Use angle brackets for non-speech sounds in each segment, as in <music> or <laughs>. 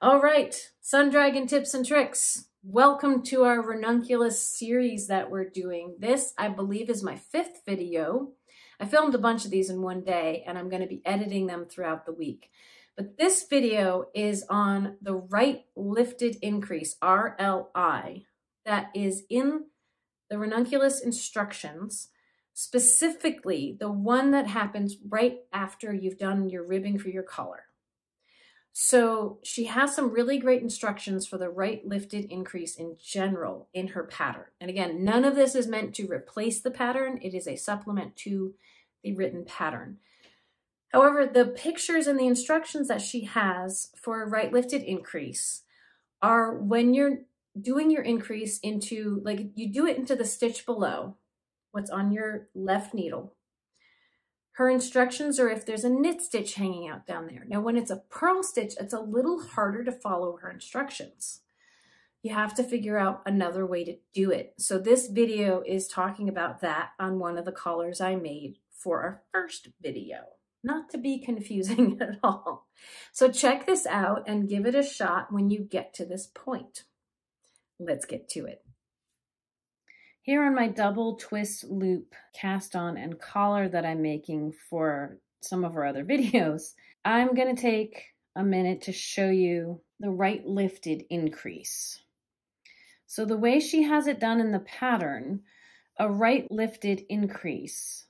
All right, Sun Dragon tips and tricks. Welcome to our ranunculus series that we're doing. This, I believe, is my fifth video. I filmed a bunch of these in one day and I'm going to be editing them throughout the week. But this video is on the right lifted increase, RLI, that is in the ranunculus instructions, specifically the one that happens right after you've done your ribbing for your collar. So she has some really great instructions for the right lifted increase in general in her pattern. And again, none of this is meant to replace the pattern. It is a supplement to the written pattern. However, the pictures and the instructions that she has for a right lifted increase are when you're doing your increase into, like you do it into the stitch below, what's on your left needle, her instructions are if there's a knit stitch hanging out down there. Now, when it's a purl stitch, it's a little harder to follow her instructions. You have to figure out another way to do it. So this video is talking about that on one of the collars I made for our first video. Not to be <laughs> confusing at all. So check this out and give it a shot when you get to this point. Let's get to it. Here on my double twist loop cast on and collar that I'm making for some of our other <laughs> videos, I'm going to take a minute to show you the right lifted increase. So the way she has it done in the pattern, a right lifted increase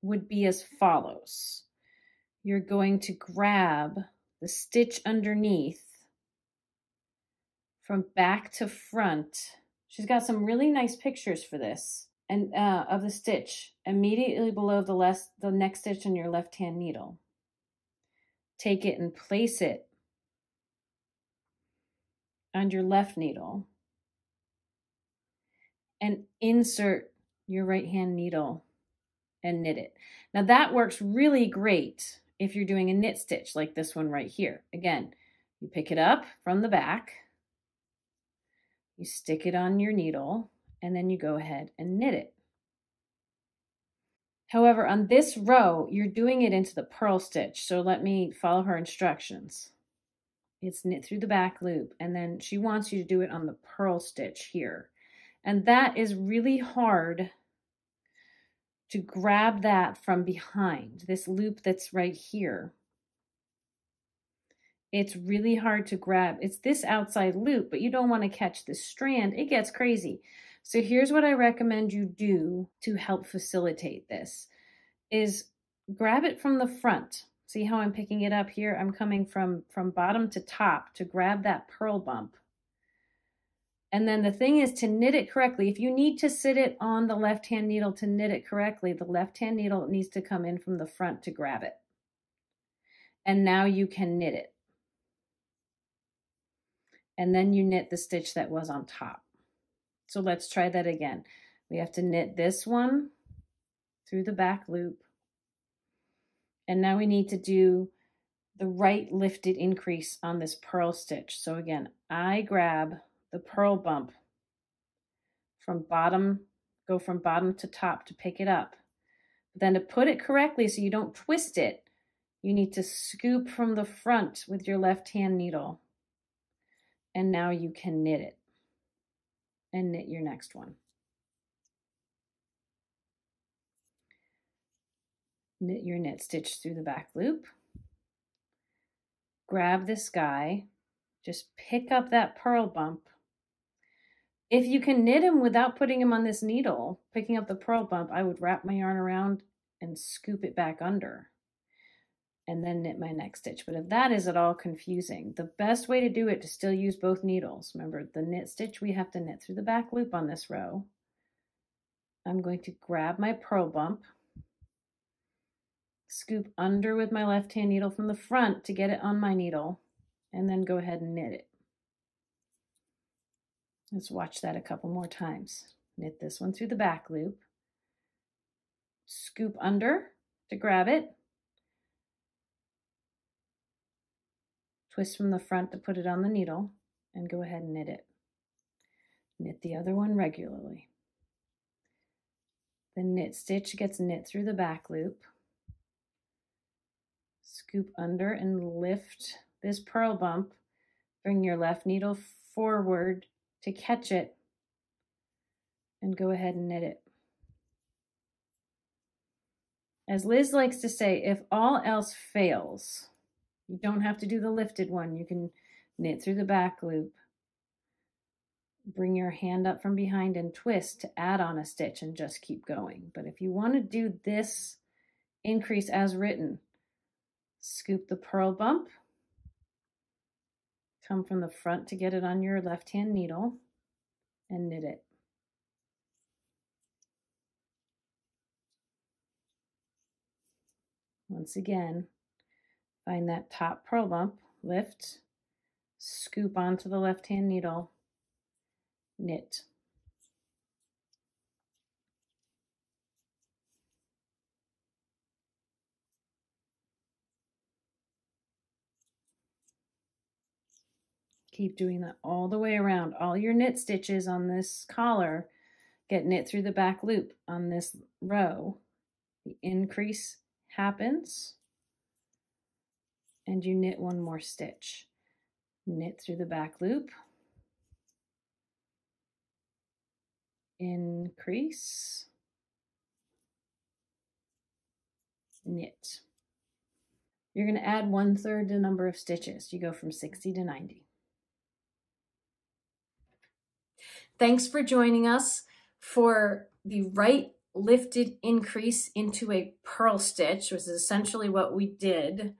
would be as follows. You're going to grab the stitch underneath from back to front She's got some really nice pictures for this and uh, of the stitch immediately below the left the next stitch on your left hand needle. Take it and place it on your left needle and insert your right hand needle and knit it. Now that works really great if you're doing a knit stitch like this one right here. Again, you pick it up from the back you stick it on your needle and then you go ahead and knit it. However, on this row, you're doing it into the purl stitch. So let me follow her instructions. It's knit through the back loop and then she wants you to do it on the purl stitch here. And that is really hard to grab that from behind, this loop that's right here it's really hard to grab. It's this outside loop, but you don't want to catch the strand. It gets crazy. So here's what I recommend you do to help facilitate this is grab it from the front. See how I'm picking it up here? I'm coming from, from bottom to top to grab that purl bump. And then the thing is to knit it correctly. If you need to sit it on the left-hand needle to knit it correctly, the left-hand needle needs to come in from the front to grab it. And now you can knit it and then you knit the stitch that was on top. So let's try that again. We have to knit this one through the back loop. And now we need to do the right lifted increase on this purl stitch. So again, I grab the purl bump from bottom, go from bottom to top to pick it up. But then to put it correctly so you don't twist it, you need to scoop from the front with your left hand needle and now you can knit it and knit your next one. Knit your knit stitch through the back loop. Grab this guy, just pick up that purl bump. If you can knit him without putting him on this needle, picking up the purl bump, I would wrap my yarn around and scoop it back under and then knit my next stitch. But if that is at all confusing, the best way to do it to still use both needles. Remember the knit stitch, we have to knit through the back loop on this row. I'm going to grab my purl bump, scoop under with my left hand needle from the front to get it on my needle, and then go ahead and knit it. Let's watch that a couple more times. Knit this one through the back loop, scoop under to grab it, Twist from the front to put it on the needle and go ahead and knit it. Knit the other one regularly. The knit stitch gets knit through the back loop. Scoop under and lift this purl bump Bring your left needle forward to catch it and go ahead and knit it. As Liz likes to say, if all else fails, you don't have to do the lifted one. You can knit through the back loop. Bring your hand up from behind and twist to add on a stitch and just keep going. But if you want to do this increase as written, scoop the purl bump, come from the front to get it on your left hand needle and knit it. Once again, find that top purl bump, lift, scoop onto the left hand needle, knit. Keep doing that all the way around. All your knit stitches on this collar get knit through the back loop on this row. The increase happens and you knit one more stitch. Knit through the back loop. Increase. Knit. You're going to add one third the number of stitches. You go from 60 to 90. Thanks for joining us for the right lifted increase into a purl stitch, which is essentially what we did.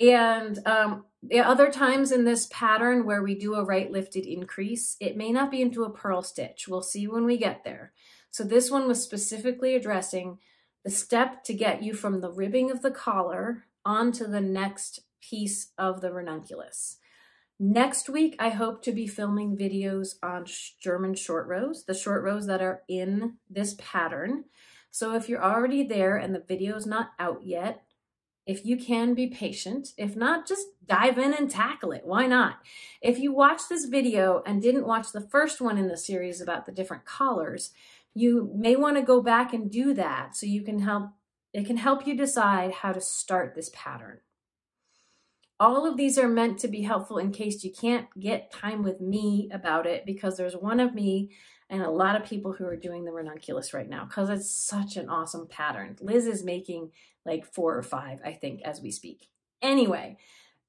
And um, the other times in this pattern where we do a right lifted increase, it may not be into a purl stitch. We'll see when we get there. So this one was specifically addressing the step to get you from the ribbing of the collar onto the next piece of the ranunculus. Next week, I hope to be filming videos on German short rows, the short rows that are in this pattern. So if you're already there and the video is not out yet, if you can be patient, if not, just dive in and tackle it. Why not? If you watch this video and didn't watch the first one in the series about the different collars, you may want to go back and do that so you can help, it can help you decide how to start this pattern. All of these are meant to be helpful in case you can't get time with me about it because there's one of me and a lot of people who are doing the ranunculus right now because it's such an awesome pattern. Liz is making like four or five, I think, as we speak. Anyway,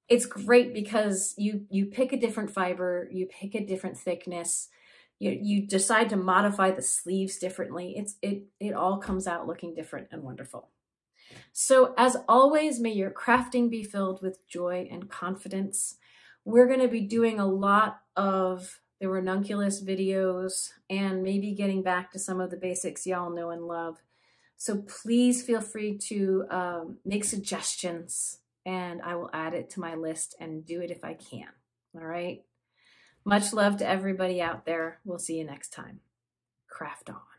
it's great because you you pick a different fiber, you pick a different thickness, you you decide to modify the sleeves differently. It's it it all comes out looking different and wonderful. So, as always, may your crafting be filled with joy and confidence. We're going to be doing a lot of the ranunculus videos and maybe getting back to some of the basics y'all know and love. So please feel free to um, make suggestions and I will add it to my list and do it if I can. All right. Much love to everybody out there. We'll see you next time. Craft on.